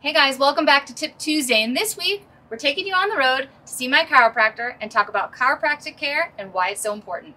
Hey guys, welcome back to Tip Tuesday. And this week, we're taking you on the road to see my chiropractor and talk about chiropractic care and why it's so important.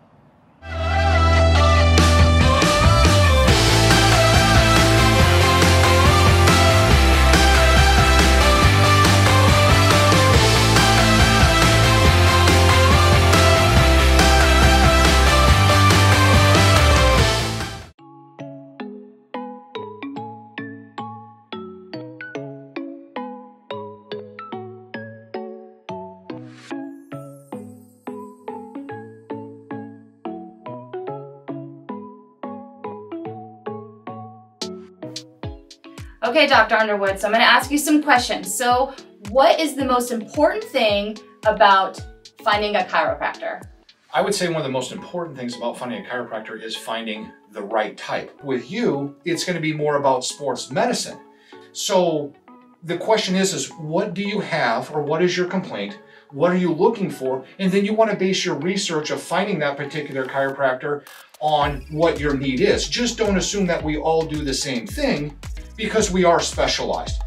Okay, Dr. Underwood, so I'm gonna ask you some questions. So what is the most important thing about finding a chiropractor? I would say one of the most important things about finding a chiropractor is finding the right type. With you, it's going to be more about sports medicine. So the question is, is what do you have or what is your complaint? What are you looking for? And then you want to base your research of finding that particular chiropractor on what your need is. Just don't assume that we all do the same thing because we are specialized.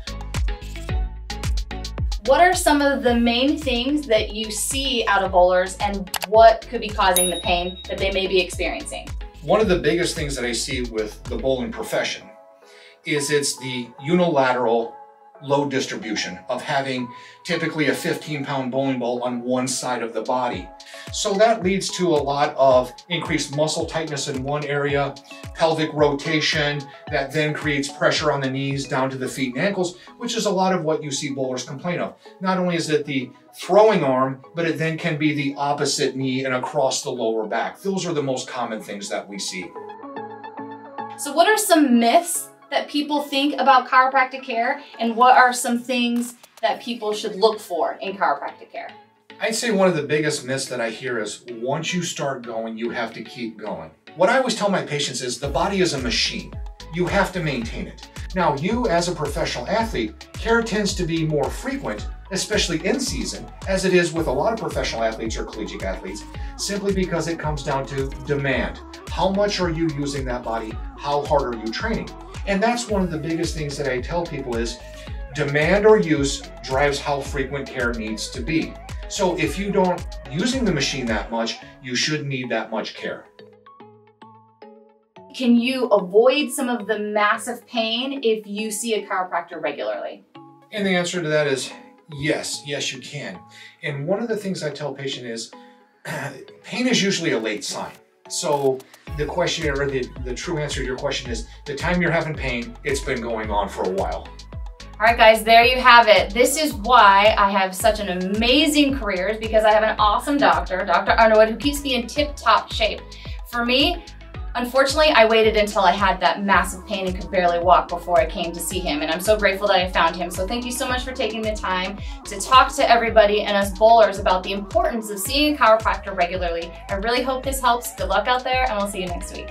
What are some of the main things that you see out of bowlers and what could be causing the pain that they may be experiencing? One of the biggest things that I see with the bowling profession is it's the unilateral load distribution of having typically a 15 pound bowling ball on one side of the body. So that leads to a lot of increased muscle tightness in one area, pelvic rotation that then creates pressure on the knees down to the feet and ankles, which is a lot of what you see bowlers complain of. Not only is it the throwing arm, but it then can be the opposite knee and across the lower back. Those are the most common things that we see. So what are some myths that people think about chiropractic care and what are some things that people should look for in chiropractic care? I'd say one of the biggest myths that I hear is once you start going, you have to keep going. What I always tell my patients is the body is a machine. You have to maintain it. Now, you as a professional athlete, care tends to be more frequent, especially in season, as it is with a lot of professional athletes or collegiate athletes, simply because it comes down to demand. How much are you using that body? How hard are you training? And that's one of the biggest things that I tell people is demand or use drives how frequent care needs to be. So if you don't using the machine that much, you should need that much care. Can you avoid some of the massive pain if you see a chiropractor regularly? And the answer to that is yes, yes you can. And one of the things I tell patients is pain is usually a late sign. So the question or the, the true answer to your question is the time you're having pain, it's been going on for a while. All right, guys, there you have it. This is why I have such an amazing career is because I have an awesome doctor, Dr. Underwood, who keeps me in tip-top shape. For me, unfortunately, I waited until I had that massive pain and could barely walk before I came to see him, and I'm so grateful that I found him. So thank you so much for taking the time to talk to everybody and us bowlers about the importance of seeing a chiropractor regularly. I really hope this helps. Good luck out there, and we'll see you next week.